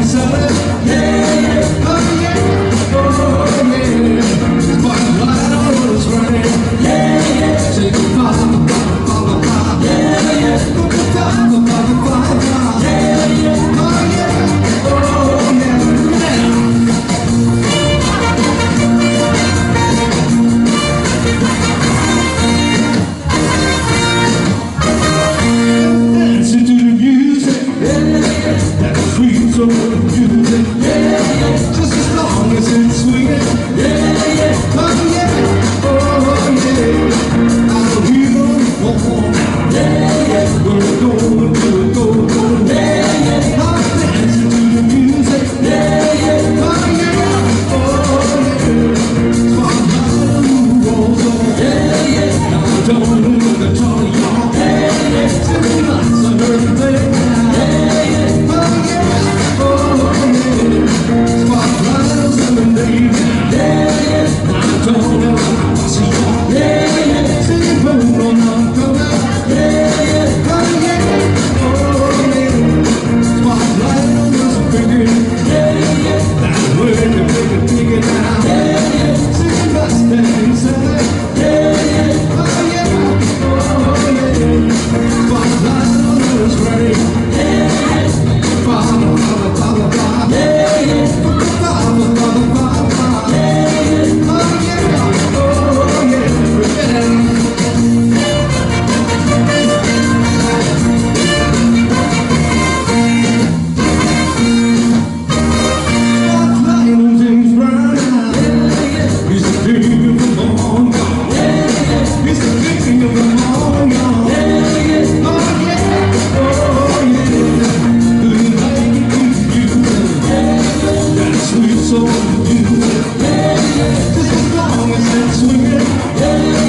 Isabel 또 so always been swinging. Yeah.